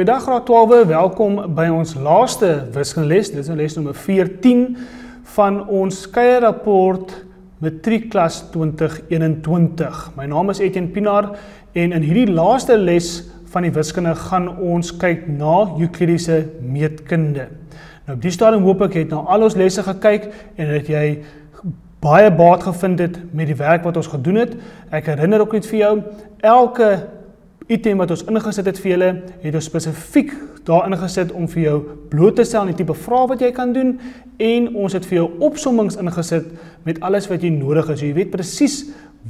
Goeiedag graad 12, welkom by ons laaste wiskundeles. Dit is nou les nommer 14 van ons skeierapport matriekklas 2021. My naam is Etienne Pinaar en in hierdie laaste les van die wiskunde gaan ons kyk na Euklidiese meetkunde. Nou op die stadium hoop ek het na al ons lesse gekyk en dat jy baie baat gevind het met die werk wat ons gedoen het. Ek herinner ook net vir jou elke item wat ons ingesit het vir julle, het ons spesifiek daar ingesit om vir jou bloot te stel aan die tipe vrae wat jy kan doen en ons het vir jou opsommings ingesit met alles wat jy nodig het. So jy weet presies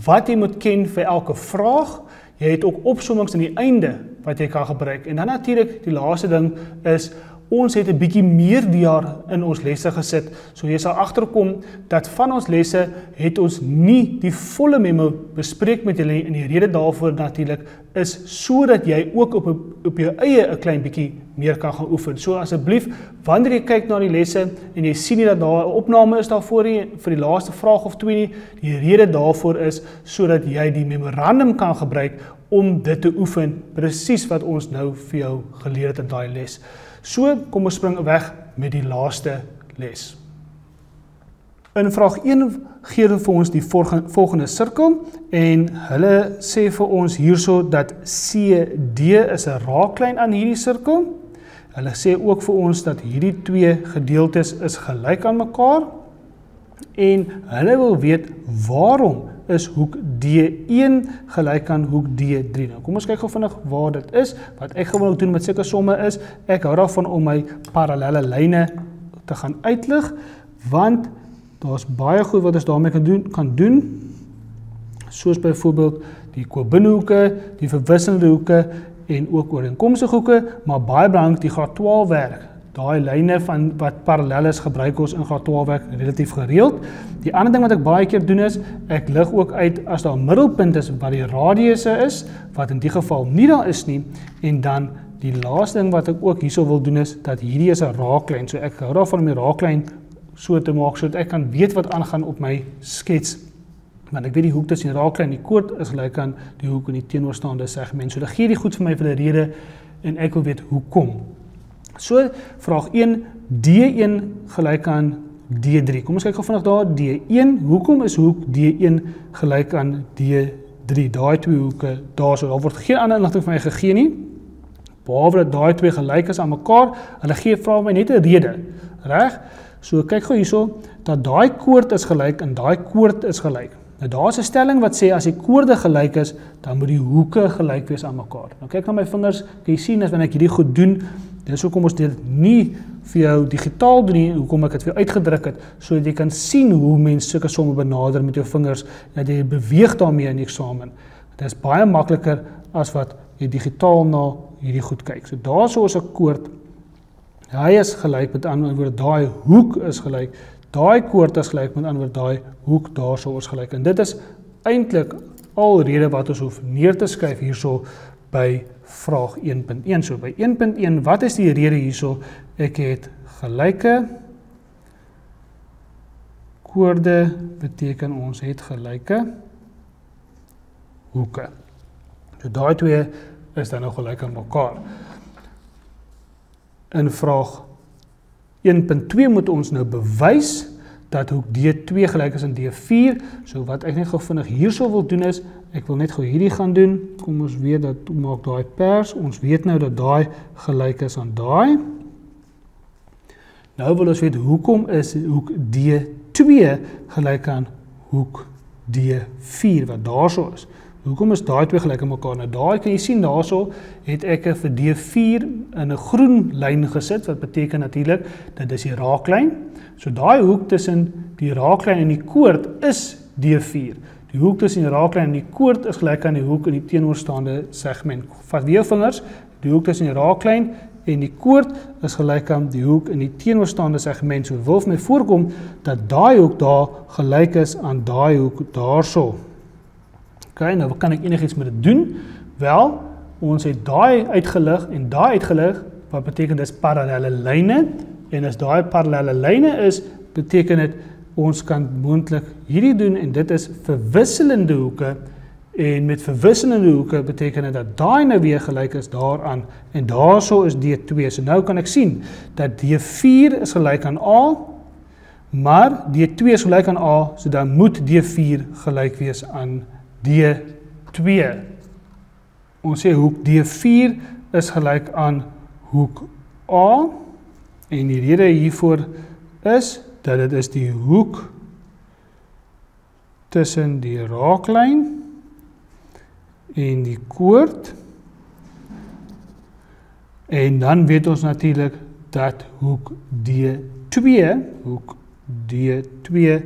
wat jy moet ken vir elke vraag. Jy het ook opsommings aan die einde wat jy kan gebruik. En dan natuurlik die laaste ding is Ons het 'n bietjie meer jaar in ons lesse gesit. So jy sal agterkom dat van ons lesse het ons nie die volle memo bespreek met julle en die rede daarvoor natuurlik is sodat jy ook op op jou eie 'n klein bietjie meer kan gaan oefen. So asseblief, wanneer jy kyk na die lesse en jy sien nie dat daar 'n opname is daarvoor nie vir die laaste vraag of twee nie, die rede daarvoor is sodat jy die memorandum kan gebruik om dit te oefen presies wat ons nou vir jou geleer het in daai les. So, kom ons spring weg met die laaste les. In vraag 1 gee hulle vir ons die volgende sirkel en hulle sê vir ons hierso dat CD is 'n raaklyn aan hierdie sirkel. Hulle sê ook vir ons dat hierdie twee gedeeltes is gelyk aan mekaar en hulle wil weet waarom is hoek D1 gelyk aan hoek D3. Nou kom ons kyk gou vinnig waar dit is. Wat ek gewoonlik doen met sulke somme is, ek hou daarvan om my parallelle lyne te gaan uitlig want daar's baie goed wat ons daarmee kan doen kan doen. Soos byvoorbeeld die kwabinhoeke, die verwisselende hoeke en ook ooreenkomstige hoeke, maar baie belangrik die graad 12 werk daai lyne van wat parallel is gebruik ons in graad 12 werk relatief gereeld. Die ander ding wat ek baie keer doen is ek lig ook uit as daar 'n middelpunt is wat die radiusse is wat in die geval nie daar is nie en dan die laaste ding wat ek ook hierso wil doen is dat hierdie is 'n raaklyn. So ek hou daarvan om die raaklyn so te maak sodat ek kan weet wat aangaan op my skets. Want ek weet die hoek tussen die raaklyn en die koord is gelyk aan die hoek in die teenoorstaande segment. So dit gee die goed vir my vir 'n rede en ek wil weet hoekom. So vraag 1 D1 gelyk aan D3. Kom ons kyk gou vinnig daar D1. Hoekom is hoek D1 gelyk aan D3? Daai twee hoeke daarso. Daar word geen ander inligting van my gegee nie. Behalwe dat daai twee gelyk is aan mekaar. Hulle gee vra my net 'n rede. Reg? So kyk gou hierso dat daai koord is gelyk en daai koord is gelyk. Nou daar's 'n stelling wat sê as die koorde gelyk is, dan moet die hoeke gelyk wees aan mekaar. Nou kyk na my vingers, kan jy sien as wanneer ek hierdie goed doen, Dis hoekom ons dit nie vir jou digitaal doen nie, hoekom ek dit vir jou uitgedruk het sodat jy kan sien hoe mense sulke somme benader met jou vingers en dat jy beweeg daarmee in die eksamen. Dit is baie makliker as wat jy digitaal na hierdie goed kyk. So daarso is 'n koord. Hy is gelyk met ander woorde daai hoek is gelyk. Daai koord is gelyk met ander daai hoek daarso is gelyk. En dit is eintlik alrede wat ons hoef neer te skryf hierso by vraag 1.1. So by 1.1, wat is die rede hierso? Ek het gelyke koorde beteken ons het gelyke hoeke. So daai twee is dan nou gelyk aan mekaar. In vraag 1.2 moet ons nou bewys dat hoek D2 gelyk is aan D4. So wat ek net gou vinnig hierso wil doen is Ek wil net gou hierdie gaan doen. Kom ons weet dat maak daai pers. Ons weet nou dat daai gelyk is aan daai. Nou wil ons weet hoekom is hoek D2 gelyk aan hoek D4 wat daarso is. Hoekom is daai twee gelyk aan mekaar? Nou daai kan jy sien daarso het ek vir D4 in 'n groen lyn gesit wat beteken natuurlik dat dis die raaklyn. So daai hoek tussen die raaklyn en die koord is D4. Die hoek tussen die raaklyn en die koord is gelyk aan die hoek in die teenoorstaande segment. Vat weer vingers, die hoek tussen die raaklyn en die koord is gelyk aan die hoek in die teenoorstaande segment. So wil my voorkom dat daai hoek daar gelyk is aan daai hoek daarso. OK, nou kan ek enigiets met dit doen? Wel, ons het daai uitgelig en daai uitgelig wat beteken dis parallelle lyne en as daai parallelle lyne is, beteken dit ons kan moontlik hierdie doen en dit is verwisselende hoeke En met verwisselende hoeke beteken dit dat daai nou weer gelyk is daaraan en daarso is D2. So nou kan ek sien dat D4 is gelyk aan A, maar D2 is gelyk aan A, so dan moet D4 gelyk wees aan D2. Ons sê hoek D4 is gelyk aan hoek A en die rede hiervoor is dat dit is die hoek tussen die raaklyn en die koord. En dan weet ons natuurlik dat hoek D2, hoek D2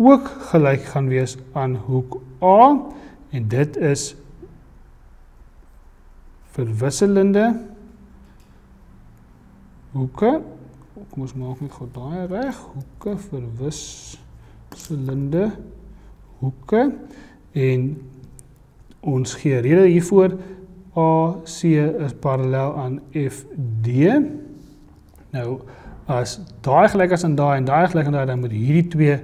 ook gelyk gaan wees aan hoek A en dit is verwisselende hoeke. Kom ons maak net gou daai reg. Hoeke verwisselende hoeke en Ons gee rede hiervoor AC is parallel aan FD. Nou as daai gelyk is aan daai en daai gelyk aan daai dan moet hierdie twee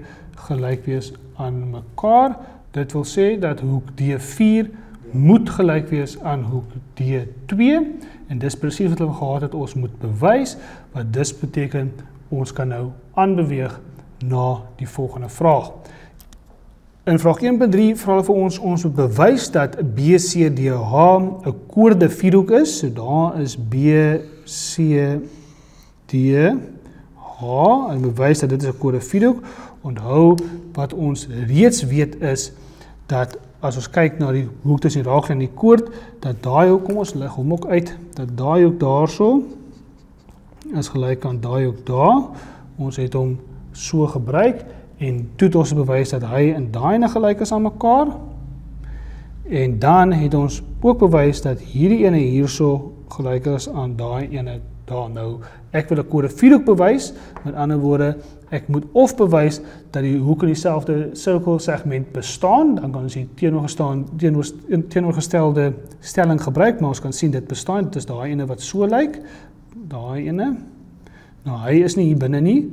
gelyk wees aan mekaar. Dit wil sê dat hoek D4 moet gelyk wees aan hoek D2 en dis presies wat hulle gehad het ons moet bewys wat dis beteken ons kan nou aanbeweeg na die volgende vraag. In vraag 1.3 vra hulle vir ons ons moet bewys dat BCDH 'n koorde vierhoek is. So daar is BCDH en bewys dat dit 'n koorde vierhoek. Onthou wat ons reeds weet is dat as ons kyk na die hoek tussen die raaklyn en die koord, dat daai hoek kom ons lig hom ook uit dat daai hoek daarso is gelyk aan daai hoek daar. Ons het hom so gebruik en toe het ons bewys dat hy en daai ene gelyk is aan mekaar. En dan het ons ook bewys dat hierdie ene hierso gelyk is aan daai ene daar nou. Ek wil 'n kode 4 ook bewys. Met ander woorde, ek moet of bewys dat die hoek in dieselfde sirkelsegment bestaan, dan kan ons die teenoorgestaan teenoor teenoorgestelde stelling gebruik, maar ons kan sien dit bestaan. Dit is daai ene wat so lyk. Daai ene. Nou hy is nie hier binne nie.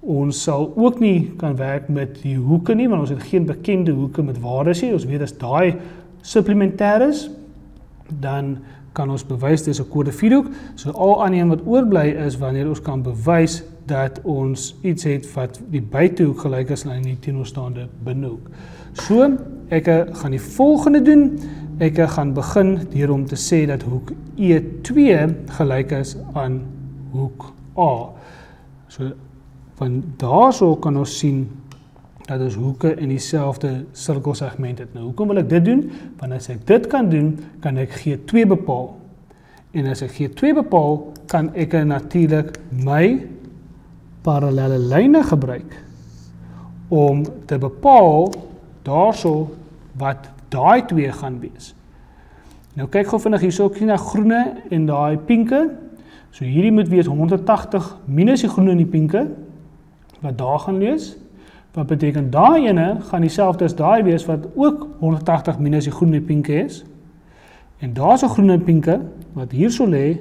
Ons sal ook nie kan werk met die hoeke nie want ons het geen bekende hoeke met waardes nie. Ons weet as daai supplementêr is, dan kan ons bewys dis 'n kode 4 hoek. So al aan een wat oorbly is wanneer ons kan bewys dat ons iets het wat die buitehoek gelyk is aan die teenoorstaande binnehoek. So ek gaan die volgende doen. Ek gaan begin deur om te sê dat hoek E2 gelyk is aan hoek A. So want daarso kan ons sien dat ons hoeke in dieselfde sirkelsegment het. Nou, hoekom wil ek dit doen? Want as ek dit kan doen, kan ek G2 bepaal. En as ek G2 bepaal, kan ek natuurlik my parallelle lyne gebruik om te bepaal daarso wat daai twee gaan wees. Nou kyk gou vinnig hierso, kyk na groene en daai pinke. So hierdie moet wees 180 minus die groene en die pinke wat daar gaan lees. Wat beteken daai ene gaan dieselfde as daai wees wat ook 180 minus die groen en pinke is. En daar's 'n groen en pinke wat hierso lê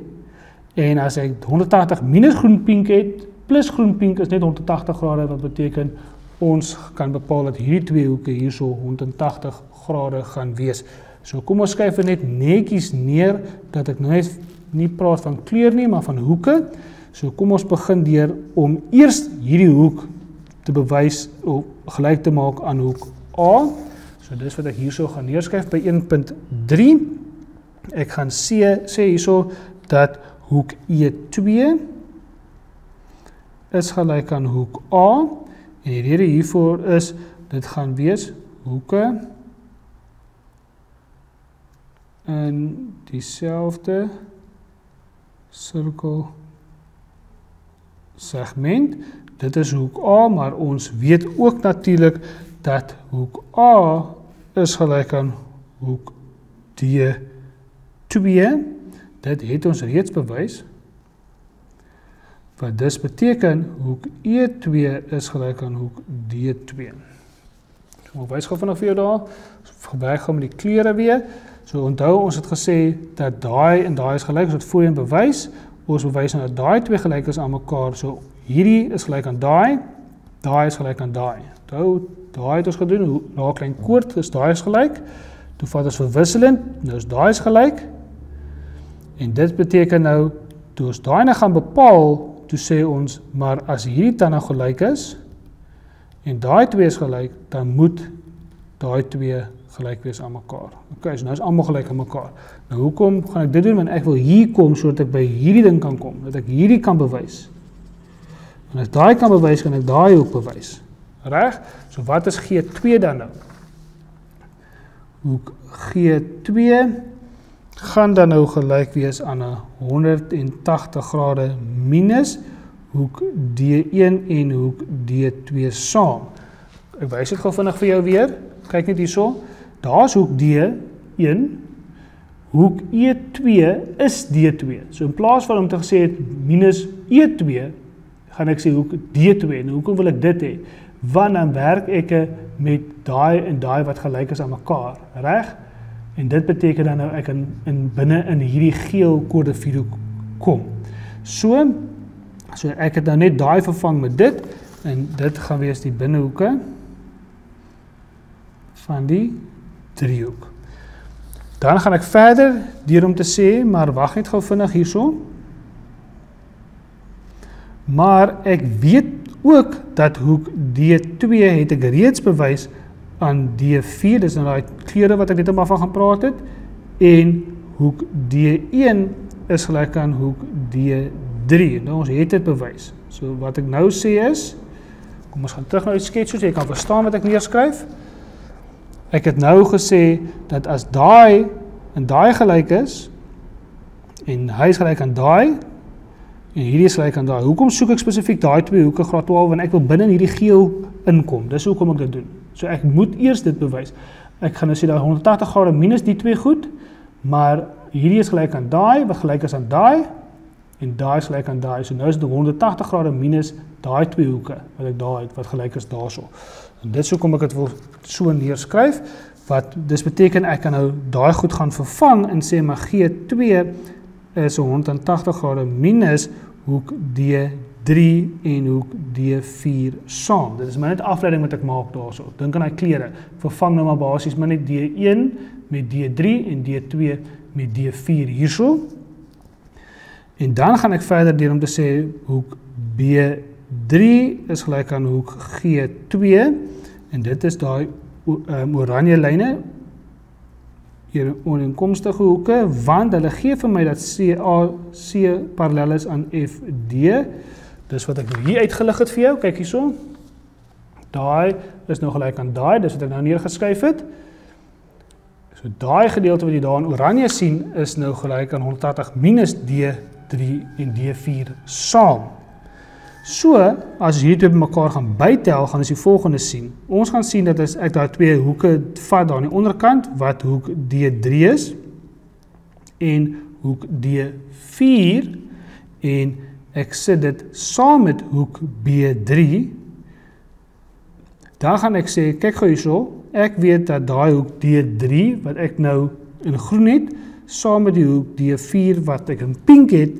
en as ek 180 minus groen pink het plus groen pink is net 180 grade wat beteken ons kan bepaal dat hierdie twee hoeke hierso 180 grade gaan wees. So kom ons skryf net netjies neer dat ek nou net nie praat van kleur nie maar van hoeke. So kom ons begin deur om eers hierdie hoek te bewys of gelyk te maak aan hoek A. So dis wat ek hierso gaan neerskryf by 1.3. Ek gaan C sê hierso dat hoek E2 is gelyk aan hoek A en die rede hiervoor is dit gaan wees hoeke in dieselfde sirkel segment. Dit is hoek A, maar ons weet ook natuurlik dat hoek A is gelyk aan hoek D2. Dit het ons reeds bewys. Wat dus beteken hoek E2 is gelyk aan hoek D2. So ek wys gou vanaand vir jou daar. Gebruik gou met die kleure weer. So onthou ons het gesê dat daai en daai is gelyk, ons het voorheen bewys ons bewys nou dat daai twee gelyk is aan mekaar. So hierdie is gelyk aan daai, daai is gelyk aan daai. Onthou, daai het ons gedoen, hoe na klein koord is daai is gelyk. Toe vat ons verwisselend, nou is daai is gelyk. En dit beteken nou toe ons daai nou gaan bepaal, toe sê ons maar as hierdie dan nou gelyk is en daai twee is gelyk, dan moet daai twee gelyk wees aan mekaar. OK, so nou is almal gelyk aan mekaar. Nou hoekom gaan ek dit doen? Want ek wil hier kom sodat ek by hierdie ding kan kom, dat ek hierdie kan bewys. En as daai kan bewys, kan ek daai ook bewys. Reg? So wat is G2 dan nou? Hoek G2 gaan dan nou gelyk wees aan 'n 180 grade minus hoek D1 en hoek D2 saam. Ek wys dit gou vinnig vir jou weer. Kyk net hierso. Daar's hoek D1. Hoek E2 is D2. So in plaas van om te gesê het minus E2, gaan ek sê hoek D2. Nou hoekom wil ek dit hê? Want dan werk ek met daai en daai wat gelyk is aan mekaar, reg? En dit beteken dan nou ek in in binne in hierdie geel kode vierhoek kom. So so ek het nou net daai vervang met dit en dit gaan wees die binnehoeke van die driehoek. Dan gaan ek verder deur om te sê, maar wag net gou vinnig hierso. Maar ek weet ook dat hoek D2 het ek reeds bewys aan D4, dis nou daai kleure wat ek net om af gaan praat het en hoek D1 is gelyk aan hoek D3. Nou ons het dit bewys. So wat ek nou sê is kom ons gaan terug na die skets soos jy kan verstaan wat ek neerskryf. Ek het nou gesê dat as daai en daai gelyk is en hy is gelyk aan daai en hierdie is gelyk aan daai. Hoekom soek ek spesifiek daai twee hoeke graad 12 want ek wil binne in hierdie geel inkom. Dis hoekom ek dit doen. So ek moet eers dit bewys. Ek gaan nou sê daai 180 grade minus die twee goed, maar hierdie is gelyk aan daai wat gelyk is aan daai en daai is gelyk aan daai. So nou is dit 180 grade minus daai twee hoeke wat ek daar het wat gelyk is daarso. En dit is hoekom ek dit wil so neerskryf wat dis beteken ek kan nou daai goed gaan vervang en sê maar G2 is 180 grade minus hoek D3 en hoek D4 saam. Dit is maar net afleiding wat ek maak daarso. Dink aan daai kleure. Vervang nou maar basies maar net D1 met D3 en D2 met D4 hierso. En dan gaan ek verder deur om te sê hoek B3 is gelyk aan hoek G2 en dit is daai um, oranje lyne hier ooreenkomstige hoeke want hulle gee vir my dat CAC parallel is aan FD. Dis wat ek nou hier uitgelig het vir jou. Kyk hierso. Daai is nou gelyk aan daai, dis wat ek nou neergeskryf het. So daai gedeelte wat jy daar in oranje sien is nou gelyk aan 180 minus D3 en D4 saam. So, as hierdie twee bymekaar gaan bytel, gaan ons die volgende sien. Ons gaan sien dat as ek daai twee hoeke vat daar aan die onderkant wat hoek D3 is en hoek D4 en ek sit dit saam met hoek B3 dan gaan ek sê kyk gou hierso ek weet dat daai hoek D3 wat ek nou in groen het saam met die hoek D4 wat ek in pink het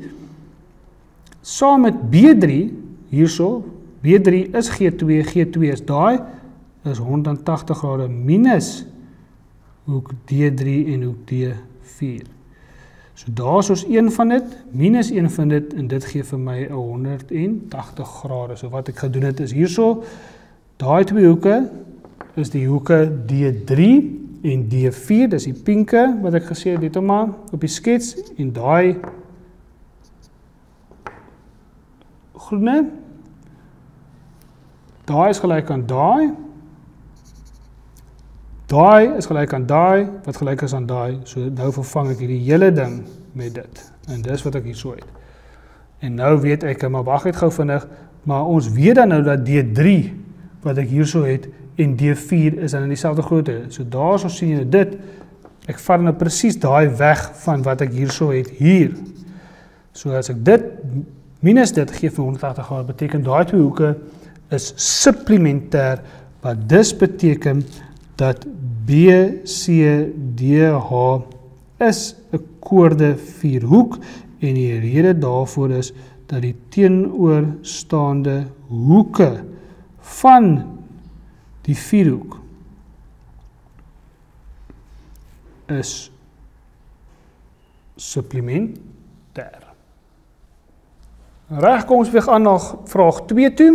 saam met B3 hierso B3 is G2, G2 is daai is 180 grade minus hoek D3 en hoek D4. So daar's ons een van dit minus een van dit en dit gee vir my 'n 180 grade. So wat ek gedoen het is hierso daai twee hoeke is die hoeke D3 en D4, dis die pinke wat ek gesê het, dit hom maar op die skets en daai groene. Daai is gelyk aan daai. Daai is gelyk aan daai wat gelyk is aan daai. So nou vervang ek hierdie hele ding met dit. En dis wat ek hierso het. En nou weet ek, maar wag net gou vinnig, maar ons weet dan nou dat D3 wat ek hierso het en D4 is dan in dieselfde grootte. So daarso sien jy dit. Ek vat nou presies daai weg van wat ek hierso het hier. So as ek dit minus dit gee vir 180 grade beteken daai twee hoeke is supplementêr wat dus beteken dat BCDH is 'n koorde vierhoek en die rede daarvoor is dat die teenoorstaande hoeke van die vierhoek is supplementair. Reg, kom ons weer aan na vraag 2 toe.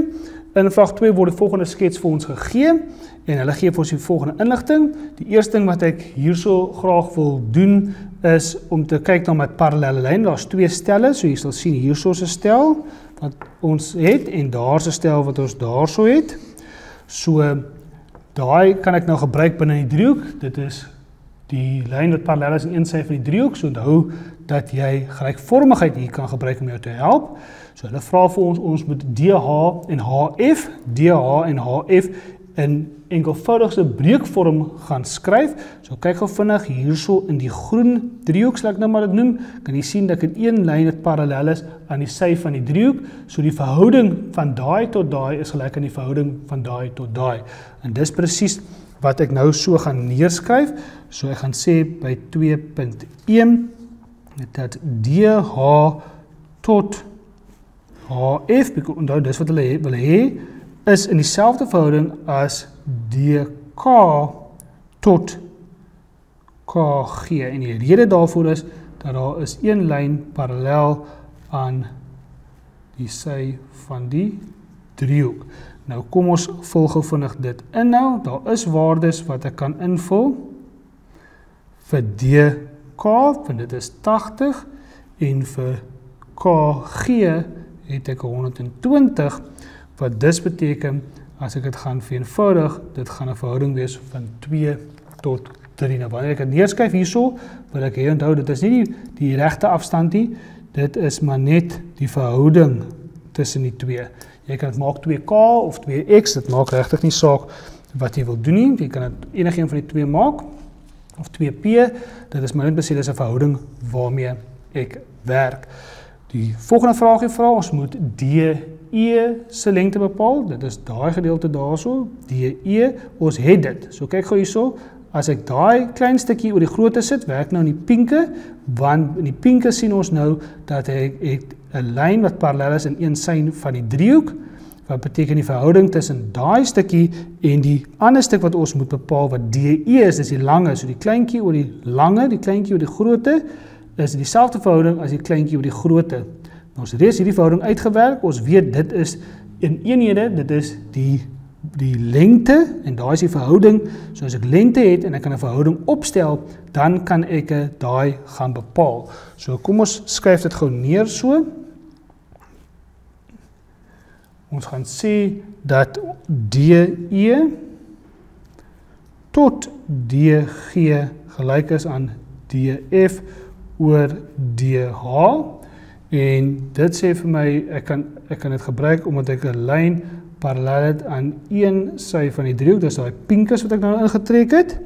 In vraag 2 word die volgende skets vir ons gegee en hulle gee vir ons die volgende inligting. Die eerste ding wat ek hierso graag wil doen is om te kyk na my parallelle lyn. Daar's twee stelle, so jy sal sien hierso 'n stel wat ons het en daar's 'n stel wat ons daarso het. So daai kan ek nou gebruik binne die driehoek. Dit is die lyn wat parallel is aan een sy van die driehoek. So onthou dat jy gelykvormigheid hier kan gebruik om jou te help. So hulle vra vir ons ons moet DH en HF, DH en HF in enkelvoudigste breekvorm gaan skryf. So kyk gou vinnig hierso in die groen driehoek sal ek nou maar dit noem, kan jy sien dat dit een lyn wat parallel is aan die sy van die driehoek. So die verhouding van daai tot daai is gelyk aan die verhouding van daai tot daai. En dis presies wat ek nou so gaan neerskryf. So ek gaan sê by 2.1 dat DH tot HF onthou dis wat hulle wil hê is in dieselfde verhouding as DK tot KG en die rede daarvoor is dat daar is een lyn parallel aan die sy van die driehoek. Nou kom ons vul gou vinnig dit in nou. Daar is waardes wat ek kan invul vir DK, want dit is 80 en vir KG het ek 120 wat dus beteken as ek dit gaan vereenvoudig, dit gaan 'n verhouding wees van 2 tot 3. Nou wanneer ek dit neerskryf hierso, wil ek hê onthou dit is nie die, die regte afstand nie, dit is maar net die verhouding tussen die twee. Jy kan dit maak 2k of 2x, dit maak regtig nie saak wat jy wil doen nie. Jy kan dit enigiets van die twee maak of 2p. Dit is maar net besig dis 'n verhouding waarmee ek werk. Die volgende vraagie vra ons moet DE se lengte bepaal. Dit is daai gedeelte daarso, DE. Ons het dit. So kyk gou hierso. As ek daai klein stukkie oor die grootte sit, werk nou in die pinke, want in die pinke sien ons nou dat ek het 'n lyn wat parallel is in een sy van die driehoek wat beteken die verhouding tussen daai stukkie en die ander stuk wat ons moet bepaal wat DE is, dis die lange, so die kleintjie oor die lange, die kleintjie oor die grootte is dieselfde verhouding as die kleintjie oor die grootte. Nou ons het reeds hierdie verhouding uitgewerk. Ons weet dit is in eenhede, dit is die die lengte en daai is die verhouding. So as ek lengte het en ek kan 'n verhouding opstel, dan kan ek daai gaan bepaal. So kom ons skryf dit gou neer so. Ons gaan sê dat DE tot DG gelyk is aan DF oor DH en dit sê vir my ek kan ek kan dit gebruik omdat ek 'n lyn parallel het aan een sy van die driehoek, dis daai pinkus wat ek nou ingetrek het.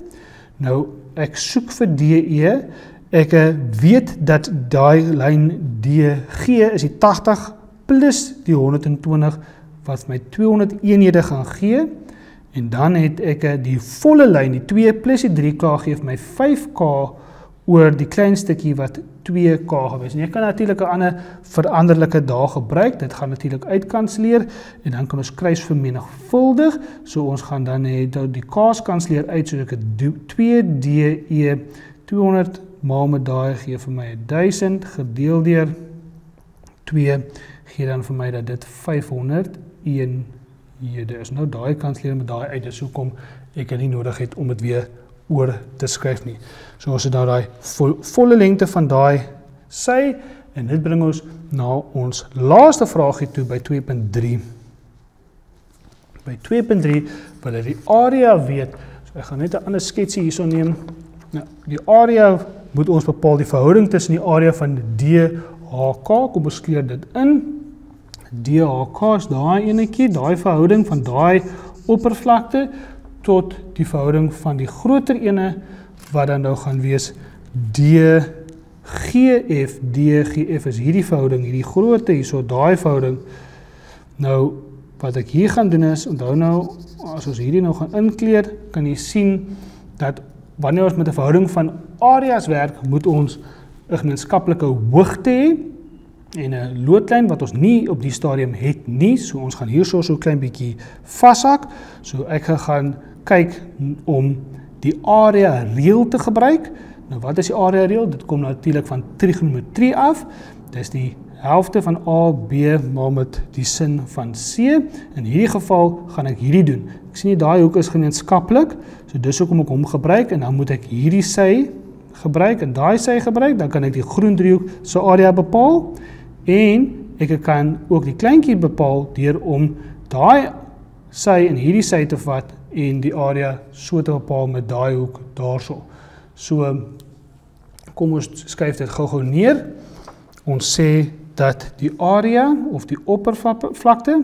Nou ek soek vir DE. Ek eh, weet dat daai lyn DG is die 80 plus die 120 wat my 200 eenhede gaan gee en dan het ek eh, die volle lyn, die 2 plus die 3k gee vir my 5k oor die klein stukkie wat 2k gewees. En jy kan natuurlik 'n ander veranderlike daar gebruik. Dit gaan natuurlik uitkanselleer en dan kan ons kruis vermenigvuldig. So ons gaan dan hê dat die k's kanselleer uit sodat ek 2DE 200 maal met daai gee vir my 1000 gedeel deur 2 gee dan vir my dat dit 501 hierde is. Nou daai kanselleer met daai uit. Dis hoekom ek dit nie nodig het om dit weer oor te skryf nie. So ons het nou daai vol, volle lengte van daai sy en dit bring ons na ons laaste vraagie toe by 2.3. By 2.3 wil hy die area weet. So ek gaan net 'n ander sketsie hierso neem. Nou, die area moet ons bepaal die verhouding tussen die area van DHK. Kom ons kleur dit in. DHK is daai enetjie, daai verhouding van daai oppervlakte tot die verhouding van die groter ene wat dan nou gaan wees DGF DGF is hierdie verhouding hierdie grootte hierso daai verhouding. Nou wat ek hier gaan doen is onthou nou as ons hierdie nou gaan inkleer kan jy sien dat wanneer ons met 'n verhouding van areas werk moet ons 'n gemeenskaplike hoogte hê en 'n loodlyn wat ons nie op die stadium het nie so ons gaan hierso so 'n klein bietjie vashak so ek gaan kyk om die area reël te gebruik. Nou wat is die area reël? Dit kom natuurlik van trigonometrie af. Dis die helfte van AB maal met die sin van C. In hierdie geval gaan ek hierdie doen. Ek sien nie daai hoek is gemeenskaplik, so dis hoekom ek hom gebruik en dan moet ek hierdie sy gebruik en daai sy gebruik, dan kan ek die groen driehoek se area bepaal en ek kan ook die kleintjie bepaal deur om daai sy en hierdie sy te vat en die area so te bepaal met daai hoek daarso. So kom ons skryf dit gou-gou neer. Ons sê dat die area of die oppervlakte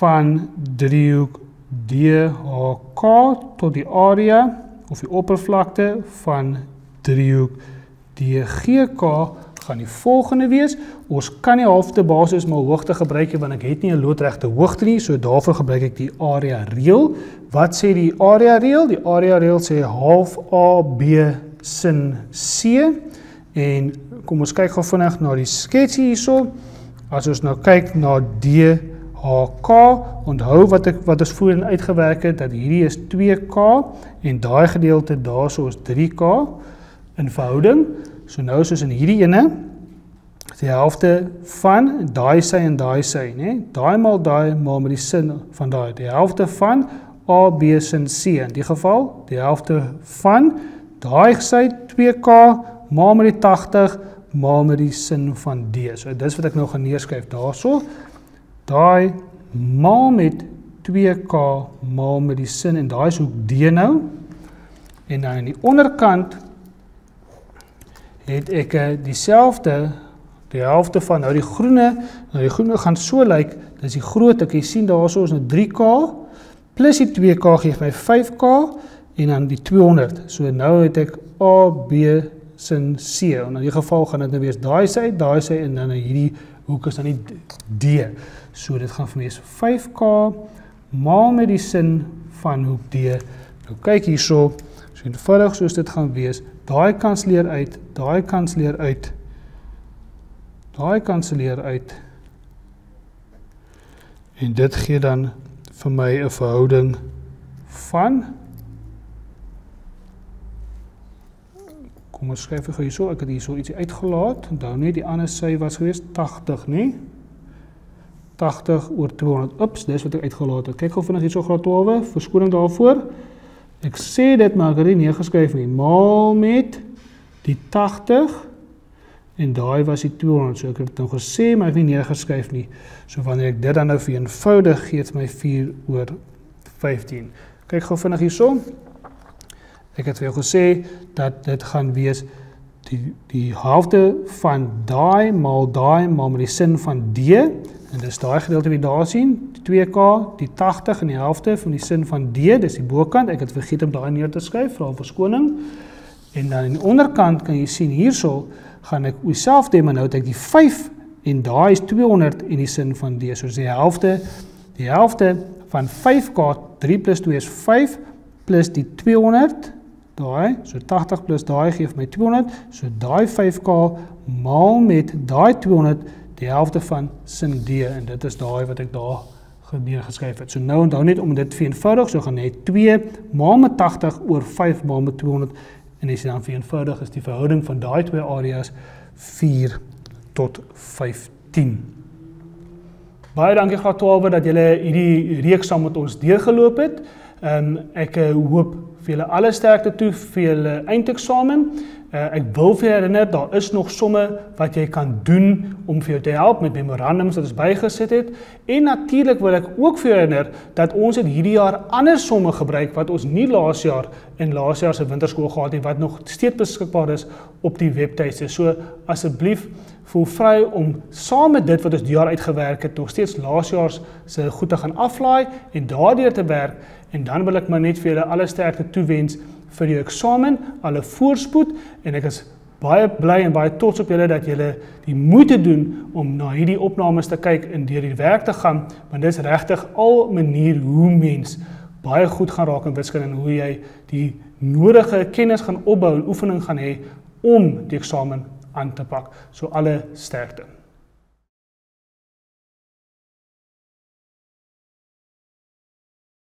van driehoek DHK tot die area of die oppervlakte van driehoek DGK gaan die volgende wees. Ons kan nie halfte basis maar hoogte gebruik nie want ek het nie 'n loodregte hoogte nie, so daarvoor gebruik ek die area reël. Wat sê die area reël? Die area reël sê half AB sin C en kom ons kyk gou vinnig na die sketsie hierso. As ons nou kyk na DHK, onthou wat ek wat ons voorheen uitgewerk het dat hierdie is 2K en daai gedeelte daarso is 3K in verhouding. So nou soos in hierdie ene die helfte van daai sy en daai sy, nê? Daai maal daai maal met die sin van daai. Die helfte van A B sin C in die geval, die helfte van daai sy 2K maal met die 80 maal met die sin van D. So dis wat ek nou gaan neerskryf daarso. Daai maal met 2K maal met die sin en daai is hoek D nou. En dan aan die onderkant het ek eh, dieselfde die helfte van nou die groene nou die groene gaan so lyk dis die groot ek jy sien daarso is nou 3k plus die 2k gee my 5k en dan die 200 so nou het ek a b sin c. En in die geval gaan dit nou wees daai sy daai sy en dan hierdie hoek is dan die d. So dit gaan vir my is 5k maal met die sin van hoek d. Nou kyk hierso so eenvoudig soos dit gaan wees daai kanselleer uit, daai kanselleer uit. Daai kanselleer uit. En dit gee dan vir my 'n verhouding van Kom ons skryf gou hierso, ek het hierso ietsie uitgelaat. Onthou net die ander sy was gewees 80, nê? 80 oor 200. Oeps, dis wat ek uitgelaat het. Kyk gou vinnig hierso graad 12, verskoning daarvoor. Ek sê dit maar ek het nie neergeskryf nie. Maal met die 80 en daai was die 200. So ek het dit nou gesê maar ek het nie neergeskryf nie. So wanneer ek dit dan nou vereenvoudig gee dit my 4 oor 15. Kyk gou vinnig hierso. Ek het vir jou gesê dat dit gaan wees die die helfte van daai maal daai maal met die sin van d en dis daai gedeelte wat jy daar sien 2k die 80 en die helfte van die sin van d dis die bokant ek het vergeet om daai neer te skryf vra verskoning. En dan aan die onderkant kan jy sien hierso gaan ek myself doen maar nou het ek die 5 en daai is 200 en die sin van d. So dis die helfte die helfte van 5k 3 + 2 is 5 plus die 200 daai so 80 plus daai gee vir my 200 so daai 5k maal met daai 200 die helfte van sin d en dit is daai wat ek daar geneer geskryf het. So nou onthou net om dit vereenvoudig, so gaan net 2 maal met 80 oor 5 maal met 200 en as jy dan vereenvoudig is die verhouding van daai twee areas 4 tot 15. Baie dankie graad 12 dat julle hierdie reeks saam met ons deurgeloop het. Ehm um, ek uh, hoop vir julle alle sterkte toe vir julle eindeksamen. Uh, ek wil vir herinner daar is nog somme wat jy kan doen om vir jou te help met memorandums wat ons bygesit het en natuurlik wil ek ook vir herinner dat ons het hierdie jaar ander somme gebruik wat ons nie laas jaar en laas jaar se winterskool gehad het wat nog steeds beskikbaar is op die webtuiste. So asseblief voel vry om saam met dit wat ons die jaar uitgewerk het nog steeds laas jaar se goed te gaan aflaai en daardeur te werk en dan wil ek maar net vir julle alle sterkte toewens vir jou eksamen, alle voorspoed en ek is baie bly en baie trots op julle dat julle die moeite doen om na hierdie opnames te kyk en deur die werk te gaan, want dis regtig al manier hoe mens baie goed gaan raak in wiskunde en hoe jy die nodige kennis gaan opbou en oefening gaan hê om die eksamen aan te pak. So alle sterkte.